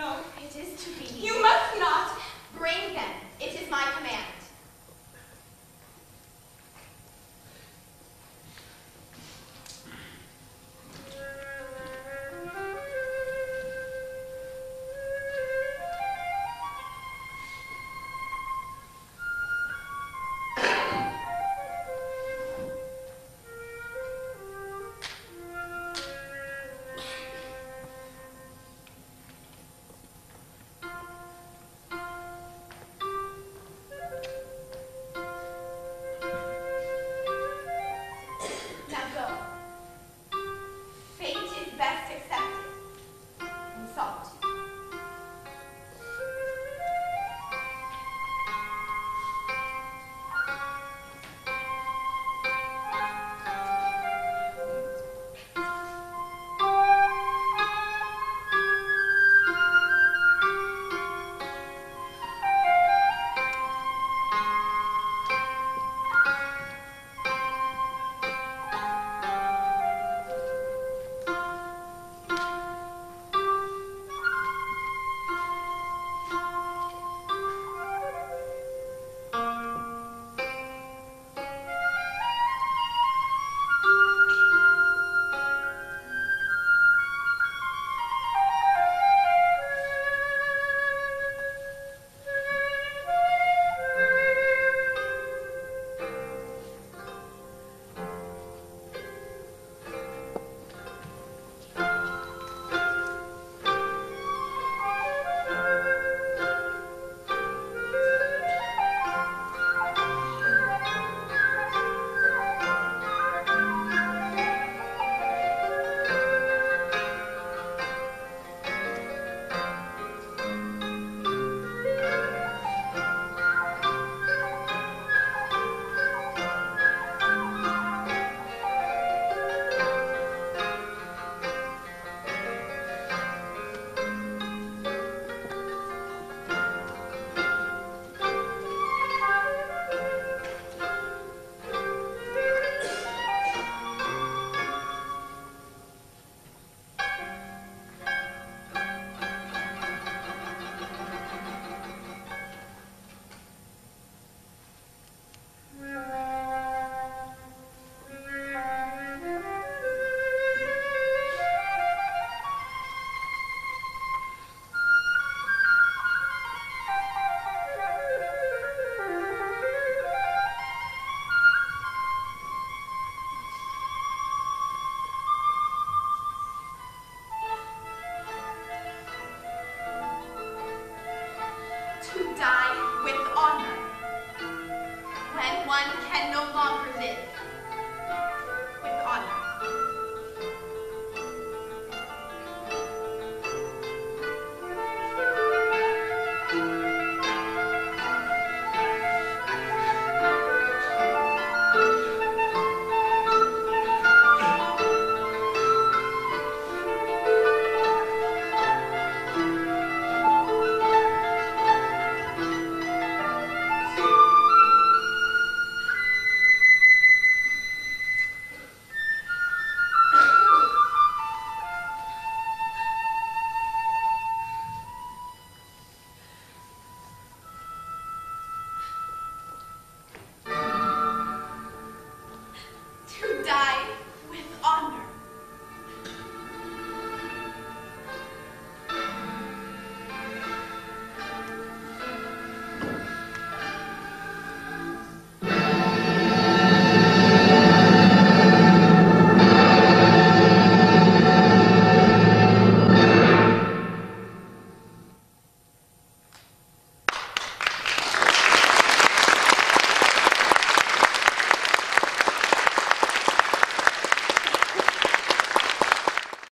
No, it is to be. You must